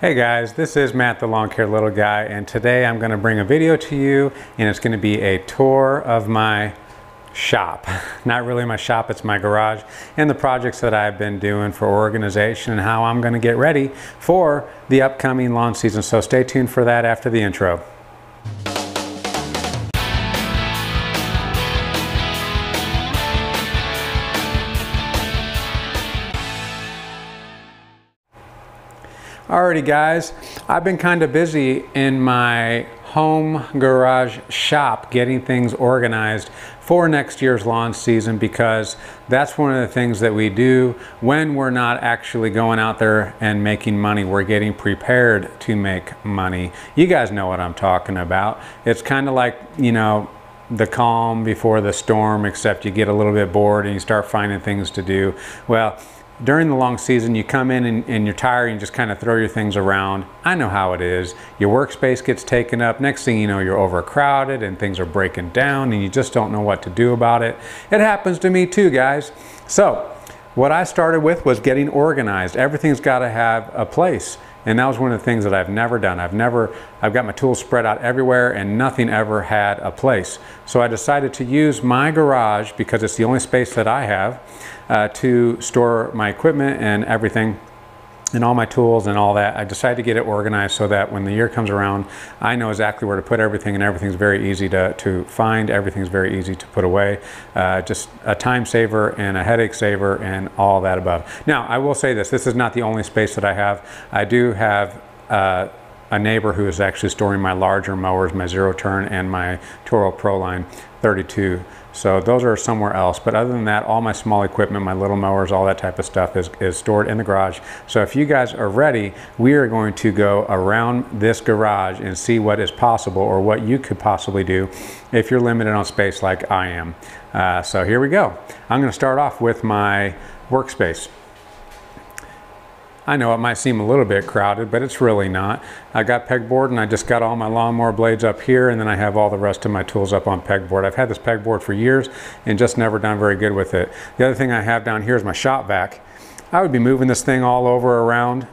Hey guys, this is Matt the Lawn Care Little Guy and today I'm going to bring a video to you and it's going to be a tour of my shop. Not really my shop, it's my garage and the projects that I've been doing for organization and how I'm going to get ready for the upcoming lawn season. So stay tuned for that after the intro. Alrighty guys, I've been kind of busy in my home garage shop getting things organized for next year's lawn season because that's one of the things that we do when we're not actually going out there and making money. We're getting prepared to make money. You guys know what I'm talking about. It's kind of like, you know, the calm before the storm, except you get a little bit bored and you start finding things to do. Well, during the long season, you come in and, and, you're tired and just kind of throw your things around. I know how it is. Your workspace gets taken up. Next thing you know, you're overcrowded and things are breaking down and you just don't know what to do about it. It happens to me too, guys. So, what I started with was getting organized. Everything's got to have a place. And that was one of the things that I've never done. I've never, I've got my tools spread out everywhere and nothing ever had a place. So I decided to use my garage because it's the only space that I have uh, to store my equipment and everything and all my tools and all that. I decided to get it organized so that when the year comes around, I know exactly where to put everything and everything's very easy to, to find. Everything's very easy to put away. Uh, just a time saver and a headache saver and all that above. Now, I will say this, this is not the only space that I have. I do have uh, a neighbor who is actually storing my larger mowers, my zero turn and my Toro Pro Line 32. So those are somewhere else. But other than that, all my small equipment, my little mowers, all that type of stuff is, is stored in the garage. So if you guys are ready, we are going to go around this garage and see what is possible or what you could possibly do if you're limited on space like I am. Uh, so here we go. I'm going to start off with my workspace. I know it might seem a little bit crowded, but it's really not. I got pegboard and I just got all my lawnmower blades up here and then I have all the rest of my tools up on pegboard. I've had this pegboard for years and just never done very good with it. The other thing I have down here is my shop vac. I would be moving this thing all over around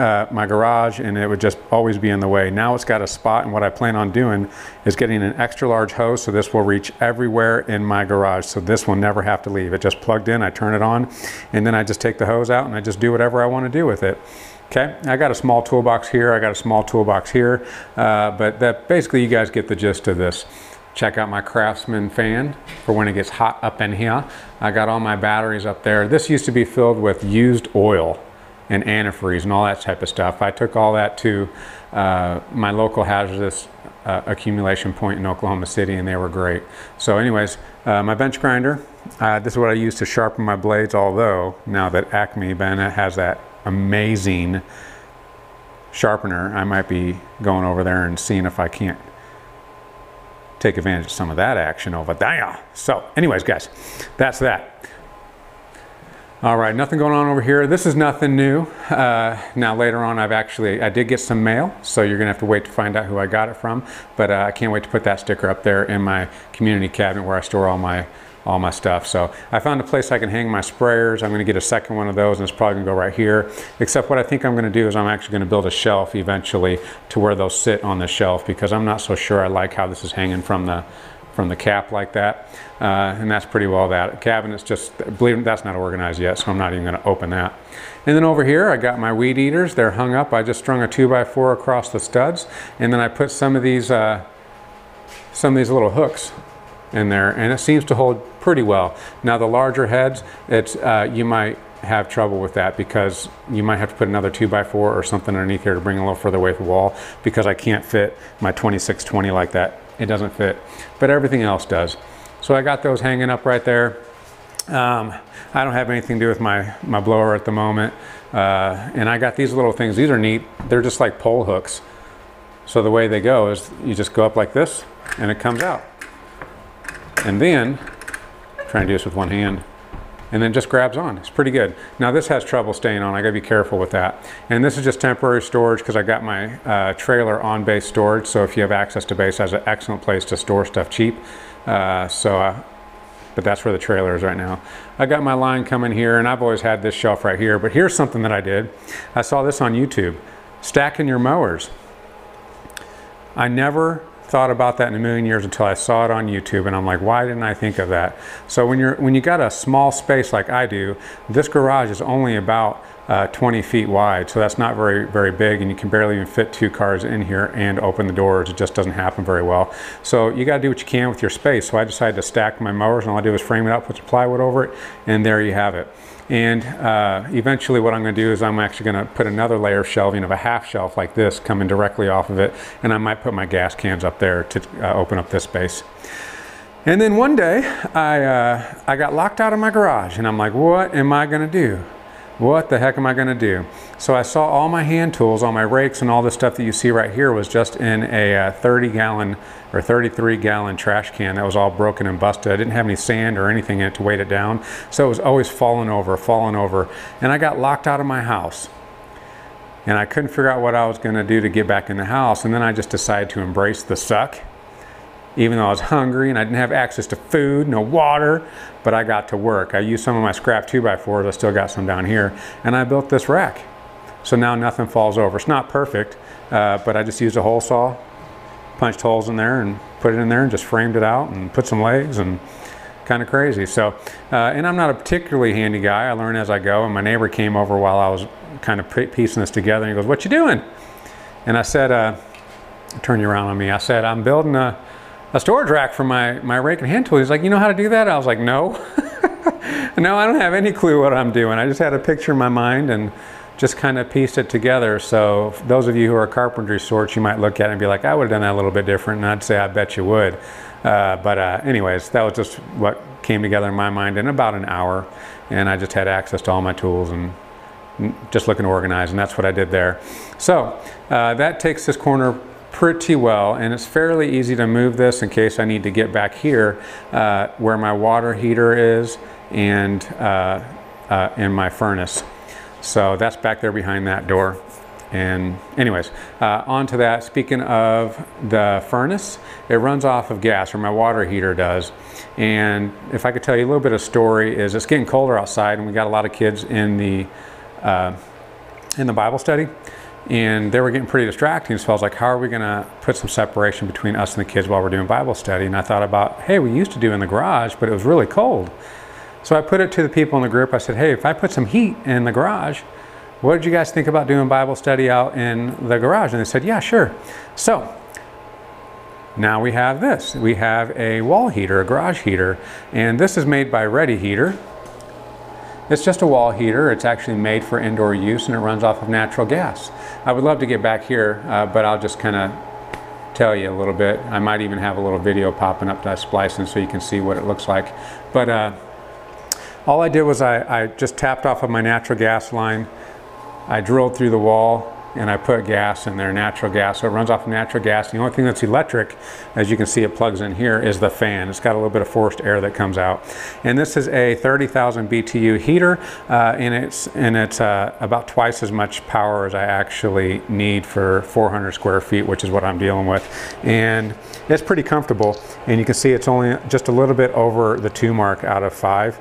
uh, my garage and it would just always be in the way. Now it's got a spot and what I plan on doing is getting an extra large hose so this will reach everywhere in my garage. So this will never have to leave. It just plugged in, I turn it on and then I just take the hose out and I just do whatever I want to do with it. Okay, I got a small toolbox here, I got a small toolbox here, uh, but that basically you guys get the gist of this. Check out my Craftsman fan for when it gets hot up in here. I got all my batteries up there. This used to be filled with used oil and antifreeze and all that type of stuff. I took all that to uh, my local hazardous uh, accumulation point in Oklahoma City and they were great. So anyways, uh, my bench grinder, uh, this is what I use to sharpen my blades, although now that Acme Bennett has that amazing sharpener, I might be going over there and seeing if I can't take advantage of some of that action over there. So anyways, guys, that's that. All right, nothing going on over here. This is nothing new. Uh, now later on, I've actually, I did get some mail, so you're gonna have to wait to find out who I got it from. But uh, I can't wait to put that sticker up there in my community cabinet where I store all my all my stuff. So I found a place I can hang my sprayers. I'm gonna get a second one of those and it's probably gonna go right here. Except what I think I'm gonna do is I'm actually gonna build a shelf eventually to where they'll sit on the shelf because I'm not so sure I like how this is hanging from the from the cap like that. Uh, and that's pretty well that. Cabinet's just, believe that's not organized yet, so I'm not even gonna open that. And then over here, I got my weed eaters. They're hung up. I just strung a two by four across the studs. And then I put some of these, uh, some of these little hooks in there, and it seems to hold pretty well. Now the larger heads, it's, uh, you might have trouble with that because you might have to put another 2 by 4 or something underneath here to bring a little further away from the wall because I can't fit my 2620 like that it doesn't fit, but everything else does. So I got those hanging up right there. Um, I don't have anything to do with my, my blower at the moment. Uh, and I got these little things. These are neat. They're just like pole hooks. So the way they go is you just go up like this and it comes out. And then, try and do this with one hand, and then just grabs on. It's pretty good. Now this has trouble staying on. I gotta be careful with that. And this is just temporary storage because I got my uh, trailer on base storage. So if you have access to base, has an excellent place to store stuff cheap. Uh, so, uh, but that's where the trailer is right now. I got my line coming here and I've always had this shelf right here, but here's something that I did. I saw this on YouTube. stacking your mowers. I never thought about that in a million years until I saw it on YouTube and I'm like, why didn't I think of that? So when you're when you got a small space like I do, this garage is only about uh, 20 feet wide, so that's not very very big, and you can barely even fit two cars in here and open the doors. It just doesn't happen very well. So you got to do what you can with your space. So I decided to stack my mowers, and all I do is frame it up, put some plywood over it, and there you have it. And uh, eventually what I'm going to do is I'm actually going to put another layer of shelving of a half shelf like this coming directly off of it. And I might put my gas cans up there to uh, open up this space. And then one day I, uh, I got locked out of my garage and I'm like, what am I going to do? What the heck am I to do? So I saw all my hand tools, all my rakes and all the stuff that you see right here was just in a uh, 30 gallon or 33 gallon trash can that was all broken and busted. I didn't have any sand or anything in it to weight it down. So it was always falling over, falling over. And I got locked out of my house. And I couldn't figure out what I was to do to get back in the house. And then I just decided to embrace the suck even though I was hungry and I didn't have access to food, no water, but I got to work. I used some of my scrap 2x4s, I still got some down here, and I built this rack. So now nothing falls over. It's not perfect, uh, but I just used a hole saw, punched holes in there and put it in there and just framed it out and put some legs and kind of crazy. So, uh, and I'm not a particularly handy guy. I learn as I go. And my neighbor came over while I was kind of piecing this together and he goes, what you doing? And I said, uh, turn you around on me. I said, I'm building a, a storage rack for my, my rake and hand tool. He's like, you know how to do that? I was like, no. no, I don't have any clue what I'm doing. I just had a picture in my mind and just kind of pieced it together. So those of you who are carpentry sorts, you might look at it and be like, I would have done that a little bit different. And I'd say, I bet you would. Uh, but uh, anyways, that was just what came together in my mind in about an hour. And I just had access to all my tools and just looking organized. And that's what I did there. So uh, that takes this corner pretty well and it's fairly easy to move this in case I need to get back here uh, where my water heater is and uh, uh, in my furnace. So that's back there behind that door. And anyways, uh, on to that, speaking of the furnace, it runs off of gas, or my water heater does. And if I could tell you a little bit of story is it's getting colder outside and we got a lot of kids in the, uh, in the Bible study and they were getting pretty distracting. So I was like, how are we going to put some separation between us and the kids while we're doing Bible study? And I thought about, hey, we used to do in the garage, but it was really cold. So I put it to the people in the group. I said, hey, if I put some heat in the garage, what did you guys think about doing Bible study out in the garage? And they said, yeah, sure. So now we have this. We have a wall heater, a garage heater, and this is made by Ready Heater. It's just a wall heater. It's actually made for indoor use and it runs off of natural gas. I would love to get back here, uh, but I'll just kind of tell you a little bit. I might even have a little video popping up that I splice splicing so you can see what it looks like. But uh, all I did was I, I just tapped off of my natural gas line. I drilled through the wall and I put gas in there, natural gas. So it runs off of natural gas. The only thing that's electric, as you can see it plugs in here, is the fan. It's got a little bit of forced air that comes out. And this is a 30,000 BTU heater, uh, and it's, and it's uh, about twice as much power as I actually need for 400 square feet, which is what I'm dealing with. And it's pretty comfortable. And you can see it's only just a little bit over the two mark out of five.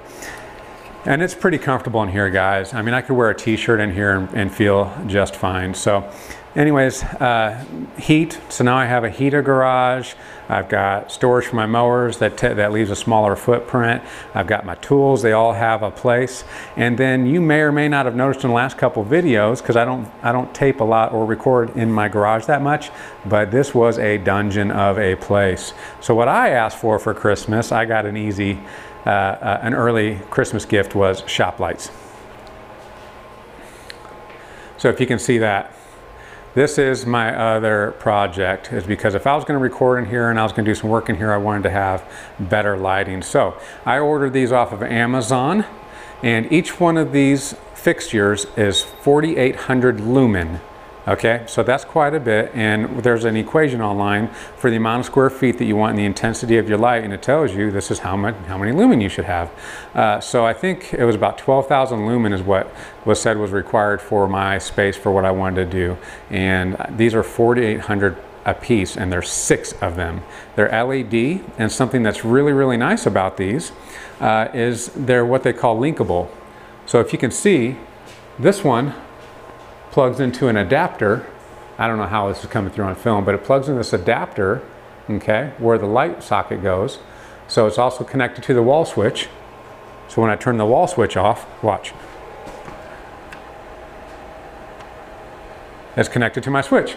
And it's pretty comfortable in here, guys. I mean, I could wear a t-shirt in here and, and, feel just fine. So anyways, uh, heat. So now I have a heater garage. I've got storage for my mowers that, that leaves a smaller footprint. I've got my tools. They all have a place. And then you may or may not have noticed in the last couple videos, because I don't, I don't tape a lot or record in my garage that much, but this was a dungeon of a place. So what I asked for for Christmas, I got an easy uh, uh, an early Christmas gift was shop lights. So if you can see that, this is my other project is because if I was going to record in here and I was going to do some work in here, I wanted to have better lighting. So I ordered these off of Amazon and each one of these fixtures is 4,800 lumen. Okay, so that's quite a bit, and there's an equation online for the amount of square feet that you want and the intensity of your light, and it tells you this is how much, how many lumen you should have. Uh, so I think it was about 12,000 lumen is what was said was required for my space for what I wanted to do, and these are 4,800 a piece, and there's six of them. They're LED, and something that's really, really nice about these uh, is they're what they call linkable. So if you can see, this one plugs into an adapter. I don't know how this is coming through on film, but it plugs in this adapter, okay, where the light socket goes. So it's also connected to the wall switch. So when I turn the wall switch off, watch. It's connected to my switch.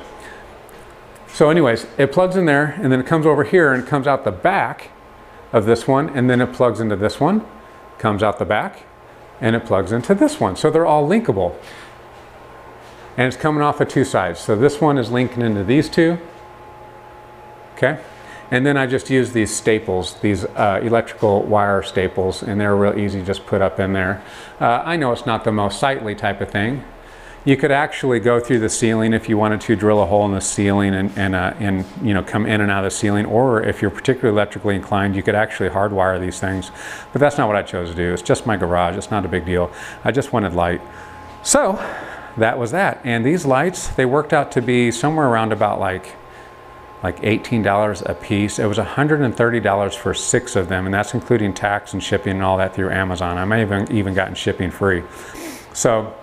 So anyways, it plugs in there and then it comes over here and comes out the back of this one and then it plugs into this one, comes out the back and it plugs into this one. So they're all linkable. And it's coming off of two sides. So this one is linking into these two. Okay. And then I just use these staples, these uh, electrical wire staples, and they're real easy just put up in there. Uh, I know it's not the most sightly type of thing, you could actually go through the ceiling if you wanted to drill a hole in the ceiling and, and, uh, and you know come in and out of the ceiling or if you're particularly electrically inclined you could actually hardwire these things but that's not what I chose to do it's just my garage it's not a big deal I just wanted light so that was that and these lights they worked out to be somewhere around about like like $18 a piece. It was $130 for six of them, and that's including tax and shipping and all that through Amazon. I may have even, even gotten shipping free. So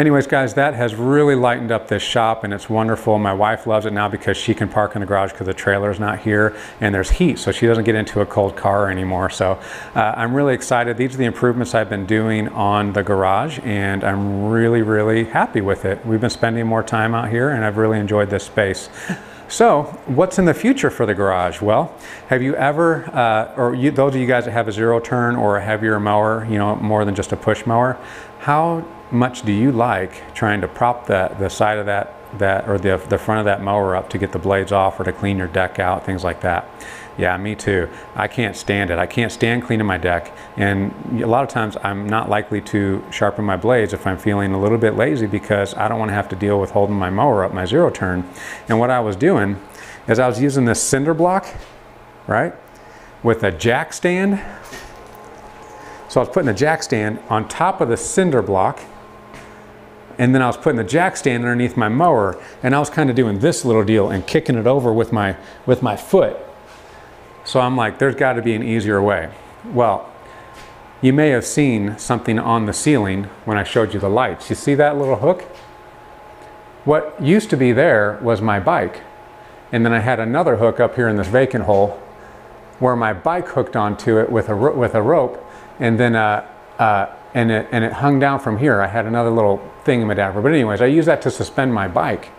Anyways, guys, that has really lightened up this shop and it's wonderful. My wife loves it now because she can park in the garage because the trailer is not here and there's heat, so she doesn't get into a cold car anymore. So uh, I'm really excited. These are the improvements I've been doing on the garage and I'm really, really happy with it. We've been spending more time out here and I've really enjoyed this space. So, what's in the future for the garage? Well, have you ever, uh, or you, those of you guys that have a zero turn or a heavier mower, you know, more than just a push mower, how much do you like trying to prop the, the side of that, that or the, the front of that mower up to get the blades off or to clean your deck out, things like that? Yeah, me too. I can't stand it. I can't stand cleaning my deck. And a lot of times I'm not likely to sharpen my blades if I'm feeling a little bit lazy because I don't want to have to deal with holding my mower up, my zero turn. And what I was doing is I was using this cinder block, right, with a jack stand. So I was putting the jack stand on top of the cinder block and then I was putting the jack stand underneath my mower and I was kind of doing this little deal and kicking it over with my, with my foot. So I'm like, there's got to be an easier way. Well, you may have seen something on the ceiling when I showed you the lights. You see that little hook? What used to be there was my bike. And then I had another hook up here in this vacant hole where my bike hooked onto it with a, with a rope and then uh, uh, and it, and it hung down from here. I had another little thing in my dapper. But anyways, I use that to suspend my bike.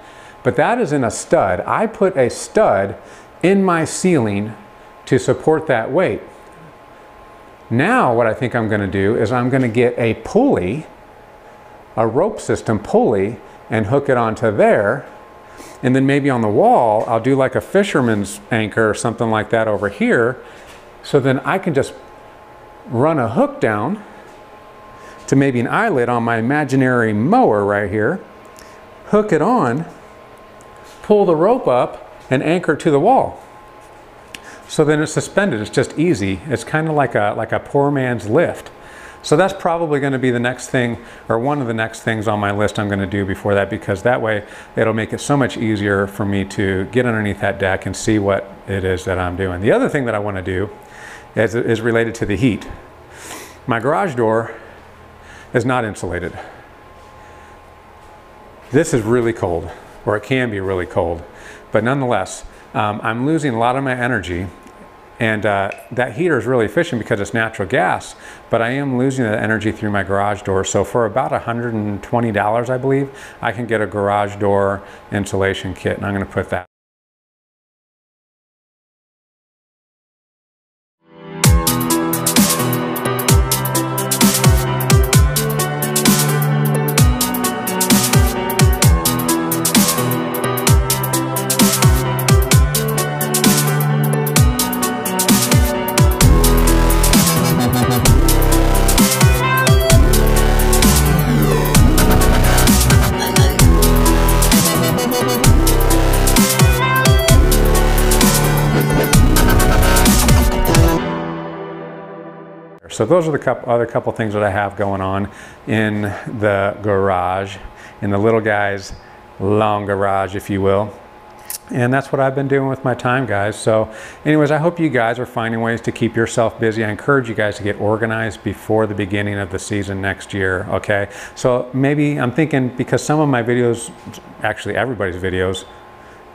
But that is in a stud. I put a stud in my ceiling to support that weight. Now what I think I'm going to do is I'm going to get a pulley, a rope system pulley, and hook it onto there. And then maybe on the wall, I'll do like a fisherman's anchor or something like that over here. So then I can just run a hook down to maybe an eyelet on my imaginary mower right here, hook it on, pull the rope up, and anchor to the wall. So then it's suspended, it's just easy. It's kind of like a, like a poor man's lift. So that's probably going to be the next thing, or one of the next things on my list I'm going to do before that, because that way it'll make it so much easier for me to get underneath that deck and see what it is that I'm doing. The other thing that I want to do is, is related to the heat. My garage door is not insulated. This is really cold, or it can be really cold, but nonetheless, um, I'm losing a lot of my energy and uh, that heater is really efficient because it's natural gas, but I am losing that energy through my garage door. So for about $120, I believe, I can get a garage door insulation kit, and I'm gonna put that So those are the couple, other couple things that I have going on in the garage, in the little guy's long garage, if you will. and that's what I've been doing with my time, guys. So, anyways, I hope you guys are finding ways to keep yourself busy. I encourage you guys to get organized before the beginning of the season next year, okay? So, maybe I'm thinking because some of my videos, actually everybody's videos,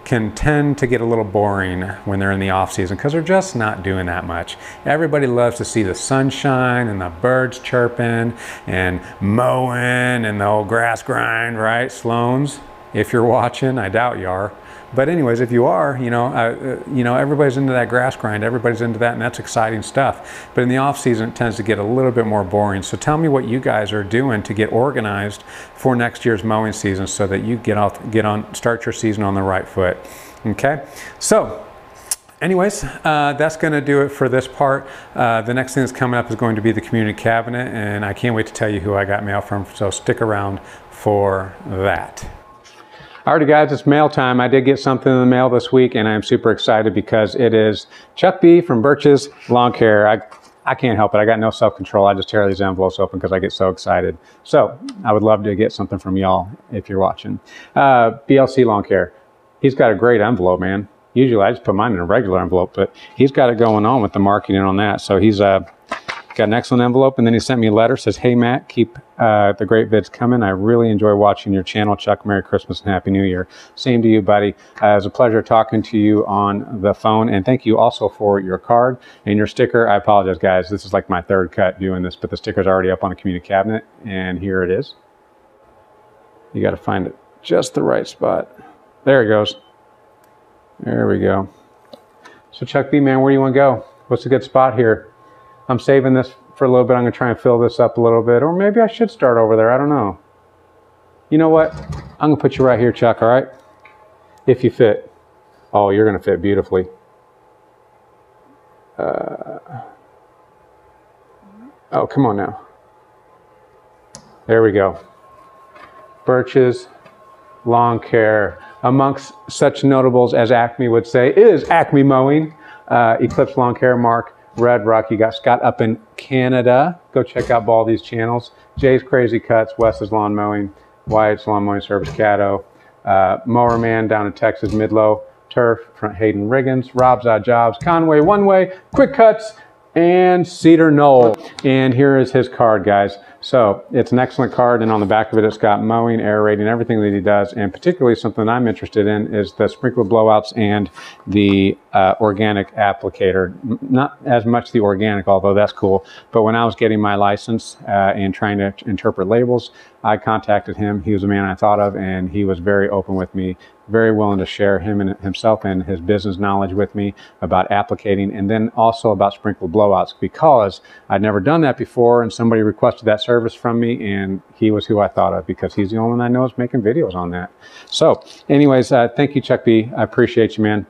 can tend to get a little boring when they're in the off season because they're just not doing that much. Everybody loves to see the sunshine and the birds chirping and mowing and the old grass grind, right? Sloans, if you're watching, I doubt you are. But anyways, if you are, you know, uh, you know, everybody's into that grass grind. Everybody's into that, and that's exciting stuff. But in the off season, it tends to get a little bit more boring. So tell me what you guys are doing to get organized for next year's mowing season, so that you get off, get on, start your season on the right foot. Okay, so anyways, uh, that's going to do it for this part. Uh, the next thing that's coming up is going to be the community cabinet, and I can't wait to tell you who I got mail from, so stick around for that. Alrighty guys, it's mail time. I did get something in the mail this week and I'm super excited because it is Chuck B from Birches Lawn Care. I, I can't help it. I got no self-control. I just tear these envelopes open because I get so excited. So I would love to get something from y'all if you're watching. Uh, BLC Lawn Care. He's got a great envelope, man. Usually I just put mine in a regular envelope, but he's got it going on with the marketing on that. So he's uh, got an excellent envelope. And then he sent me a letter, says, hey, Matt, keep uh, the great vids coming. I really enjoy watching your channel. Chuck, Merry Christmas and Happy New Year. Same to you, buddy. Uh, it was a pleasure talking to you on the phone. And thank you also for your card and your sticker. I apologize, guys. This is like my third cut doing this, but the sticker's already up on the community cabinet. And here it is. You got to find it just the right spot. There it goes. There we go. So Chuck B, man, where do you want to go? What's a good spot here? I'm saving this for a little bit. I'm going to try and fill this up a little bit. Or maybe I should start over there. I don't know. You know what? I'm going to put you right here, Chuck, all right? If you fit. Oh, you're going to fit beautifully. Uh, oh, come on now. There we go. Birches Lawn Care. Amongst such notables as Acme would say is Acme Mowing, uh, Eclipse Lawn Care, Mark, Red Rock. You got Scott up in Canada. Go check out all these channels. Jay's Crazy Cuts, Wes's Lawn Mowing, Wyatt's Lawn Mowing Service, Caddo, uh, Mower Man down in Texas, Midlow, Turf, Front Hayden Riggins, Rob's Odd Jobs, Conway One Way, Quick Cuts, and Cedar Knoll. And here is his card, guys. So it's an excellent card, and on the back of it, it's got mowing, aerating, everything that he does, and particularly something I'm interested in is the sprinkler blowouts and the uh, organic applicator. Not as much the organic, although that's cool, but when I was getting my license uh, and trying to interpret labels, I contacted him. He was a man I thought of, and he was very open with me very willing to share him and himself and his business knowledge with me about applicating and then also about sprinkler blowouts because I'd never done that before and somebody requested that service from me and he was who I thought of because he's the only one I know is making videos on that. So anyways, uh, thank you, Chuck B. I appreciate you, man.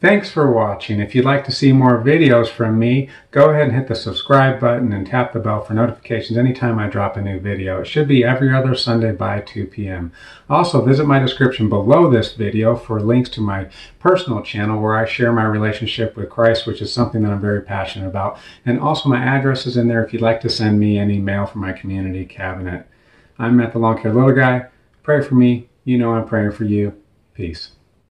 Thanks for watching. If you'd like to see more videos from me, go ahead and hit the subscribe button and tap the bell for notifications anytime I drop a new video. It should be every other Sunday by 2 p.m. Also, visit my description below this video for links to my personal channel where I share my relationship with Christ, which is something that I'm very passionate about. And also my address is in there if you'd like to send me any mail from my community cabinet. I'm Matt the Lawn Care Little Guy. Pray for me. You know I'm praying for you. Peace.